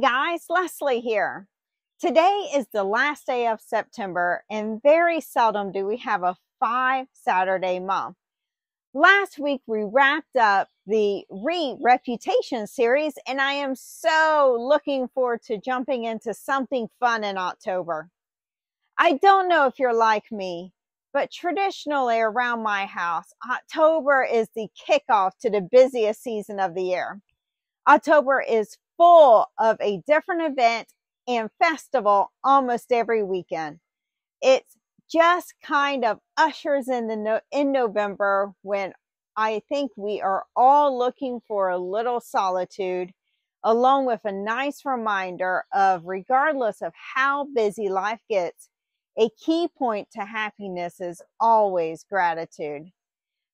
Guys, Leslie here. Today is the last day of September, and very seldom do we have a five Saturday month. Last week we wrapped up the Re Reputation series, and I am so looking forward to jumping into something fun in October. I don't know if you're like me, but traditionally around my house, October is the kickoff to the busiest season of the year. October is full of a different event and festival almost every weekend. It's just kind of ushers in the no- in November when I think we are all looking for a little solitude along with a nice reminder of regardless of how busy life gets, a key point to happiness is always gratitude.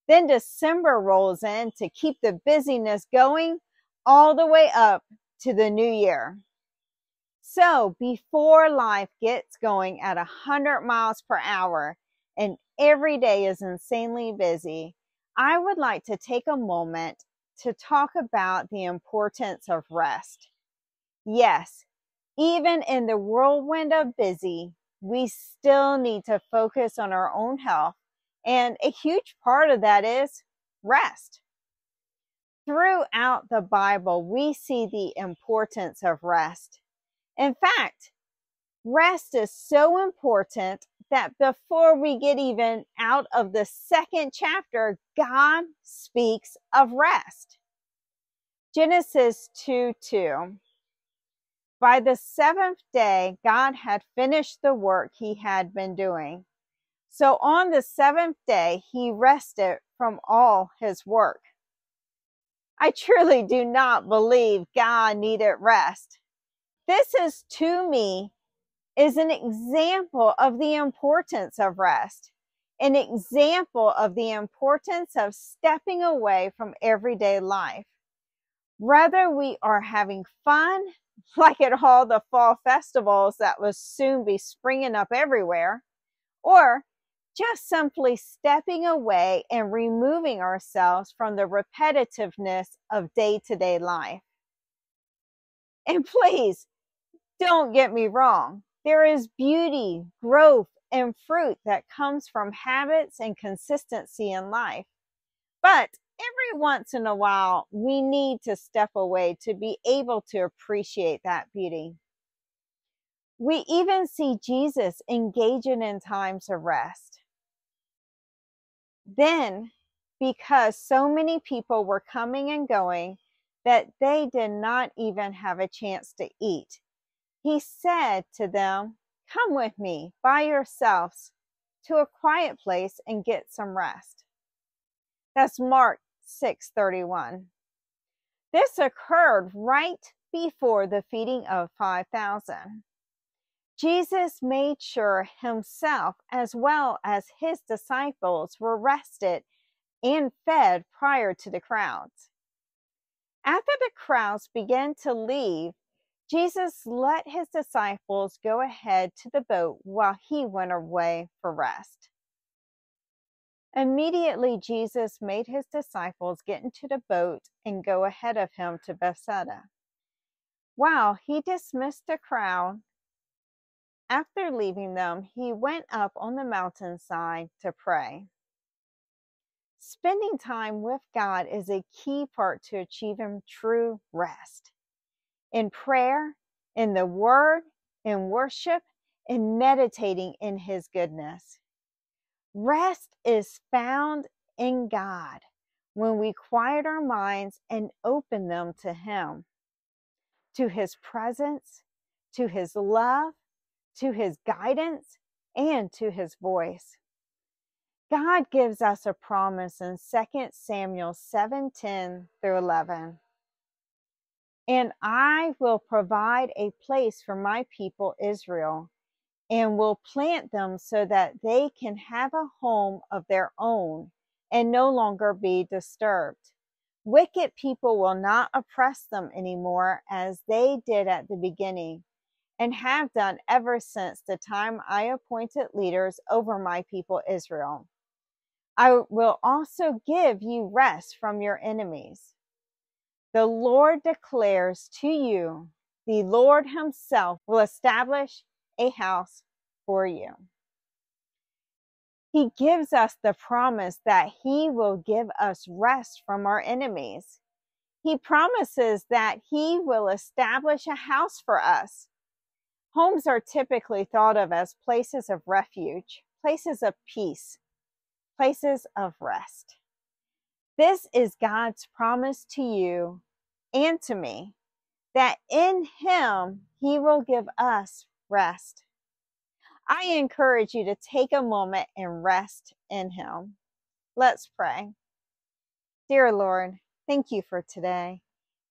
Then December rolls in to keep the busyness going all the way up to the new year. So before life gets going at 100 miles per hour and every day is insanely busy, I would like to take a moment to talk about the importance of rest. Yes, even in the whirlwind of busy, we still need to focus on our own health. And a huge part of that is rest. Throughout the Bible, we see the importance of rest. In fact, rest is so important that before we get even out of the second chapter, God speaks of rest. Genesis 2 2. By the seventh day, God had finished the work he had been doing. So on the seventh day, he rested from all his work. I truly do not believe God needed rest. This is to me is an example of the importance of rest, an example of the importance of stepping away from everyday life. Whether we are having fun like at all the fall festivals that will soon be springing up everywhere, or just simply stepping away and removing ourselves from the repetitiveness of day to day life. And please don't get me wrong, there is beauty, growth, and fruit that comes from habits and consistency in life. But every once in a while, we need to step away to be able to appreciate that beauty. We even see Jesus engaging in times of rest. Then, because so many people were coming and going that they did not even have a chance to eat, he said to them, Come with me by yourselves to a quiet place and get some rest. That's Mark 6:31. This occurred right before the feeding of 5,000. Jesus made sure himself as well as his disciples were rested and fed prior to the crowds. After the crowds began to leave, Jesus let his disciples go ahead to the boat while he went away for rest. Immediately, Jesus made his disciples get into the boat and go ahead of him to Bethsaida. While he dismissed the crowd, after leaving them, he went up on the mountainside to pray. Spending time with God is a key part to achieving true rest. In prayer, in the Word, in worship, in meditating in His goodness. Rest is found in God when we quiet our minds and open them to Him, to His presence, to His love, to His guidance, and to His voice. God gives us a promise in 2 Samuel 7:10 through 11. And I will provide a place for my people Israel and will plant them so that they can have a home of their own and no longer be disturbed. Wicked people will not oppress them anymore as they did at the beginning and have done ever since the time I appointed leaders over my people Israel. I will also give you rest from your enemies. The Lord declares to you the Lord Himself will establish a house for you. He gives us the promise that He will give us rest from our enemies. He promises that He will establish a house for us. Homes are typically thought of as places of refuge, places of peace, places of rest. This is God's promise to you and to me that in Him He will give us rest. I encourage you to take a moment and rest in Him. Let's pray. Dear Lord, thank you for today.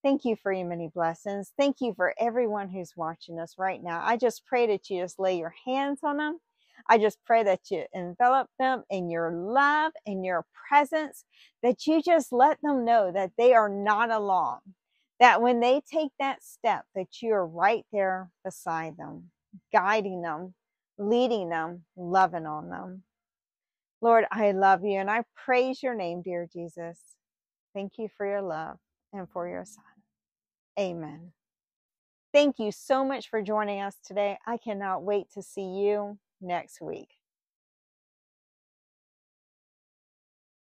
Thank you for your many blessings. Thank you for everyone who's watching us right now. I just pray that you just lay your hands on them. I just pray that you envelop them in your love and your presence, that you just let them know that they are not alone, that when they take that step, that you are right there beside them, guiding them, leading them, loving on them. Lord, I love you and I praise your name, dear Jesus. Thank you for your love and for your son. Amen. Thank you so much for joining us today. I cannot wait to see you next week.